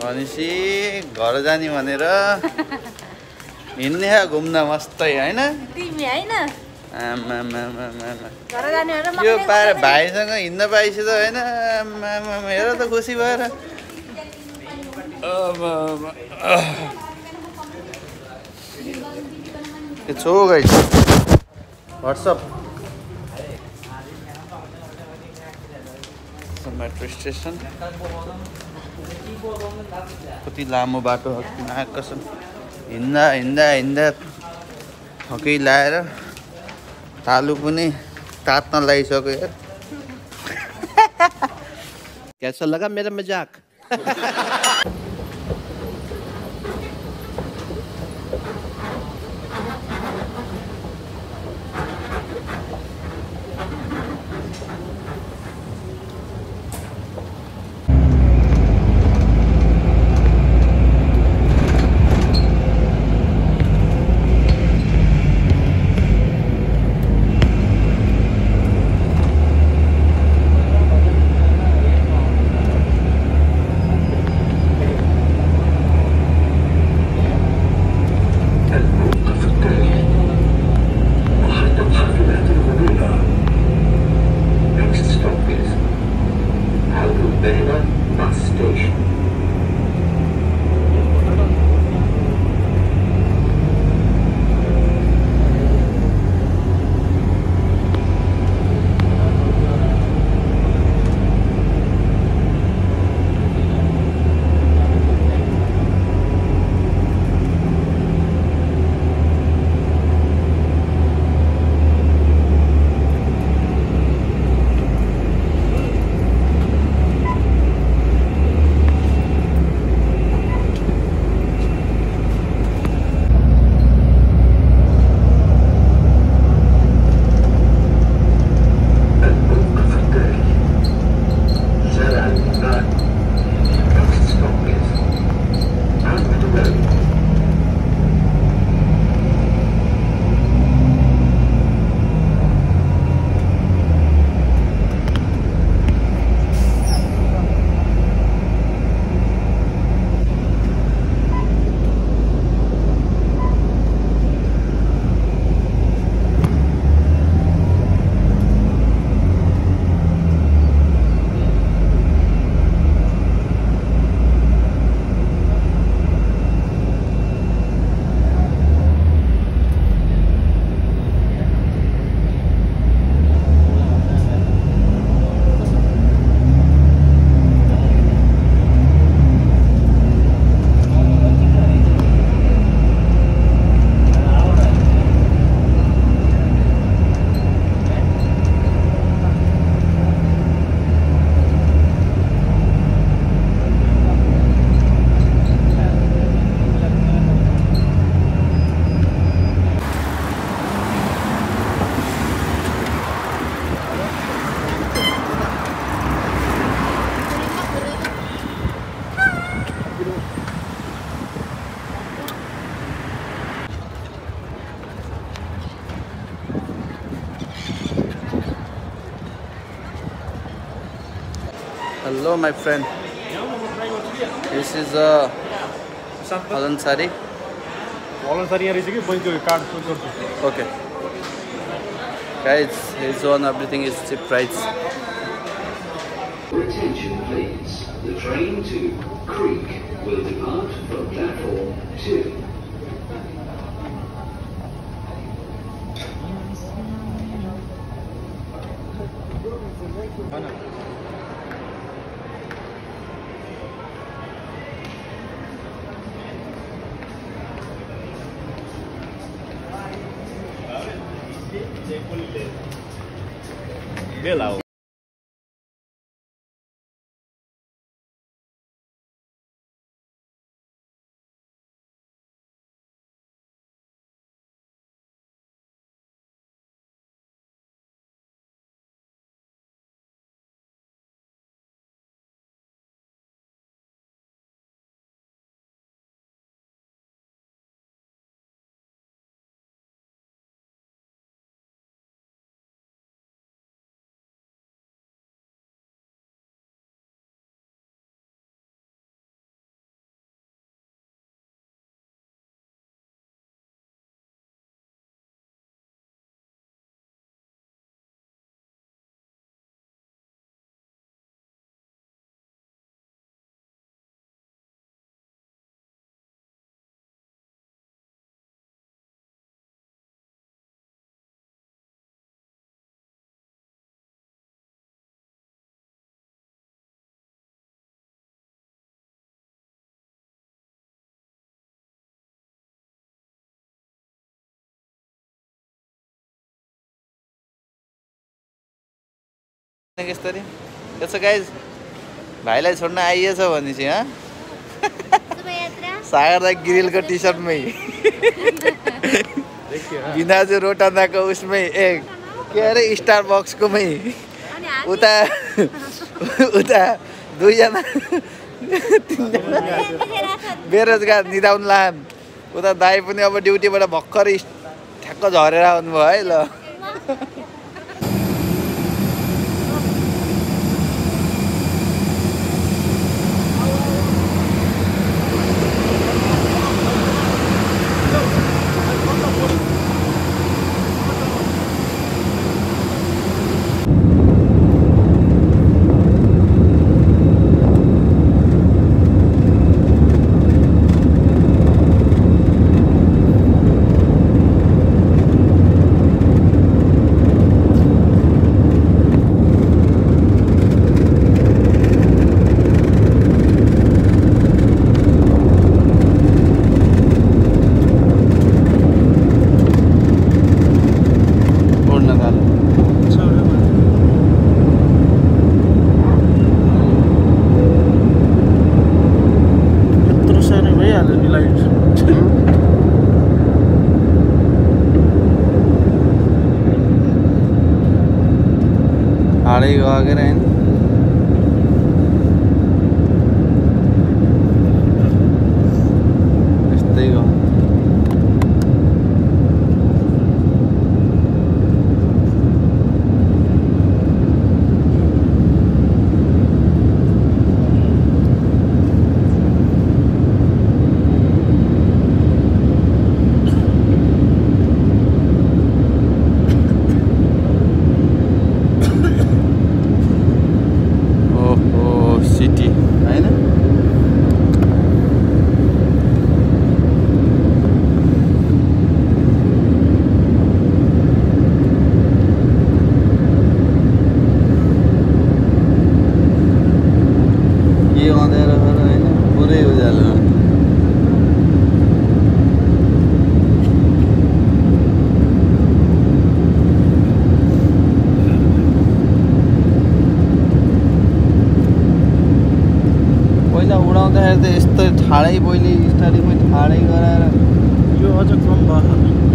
भनेपछि घर जाने भनेर हिँड्ने हो घुम्न मस्तै होइन? तिमी होइन? आमामामामामा। घर जाने भनेर यो पाएर भाइसँग हिँड्न पाइसक्यो त होइन? हेर त खुसी भएर। छो। गाइस वाट्सअप मेट्रो स्टेसन कति लामो बाटो कसम हिँड्दा हिँड्दा हिँड्दा थकै लाएर तालु पनि तात्न लागिसक्यो यार कैसा लगा मेरा मजाक الموقف التالي محطة حافلات الغرورة Next stop is Albumbena Bus Station. Hello, my friend. This is uh, Alan Sari. Sari here is card. Okay. Guys, his own everything is cheap price. Attention, please. The train to Creek will depart from platform 2. hello. यस्तरी guys भाइलाई छोड्न आइएछ भने चाहिँ हँ? शुभयात्रा। सागर दाई गिरिलको T सर्टमै बिनाजु रोटन्दाको उसमै ए के अरे star बक्सकोमै उता उता दुईजना बेरोजगार निदाउन लान उता दाई पनि अब ड्युटीबाट भर्खरै ठ्याक्क झरेर आउनुभयो है ल। हाडै गएको होइन यस्तै त यस्तो ठाडै बहिनी स्टार्टिङमा ठाडै गराएर यो अझ कम भयो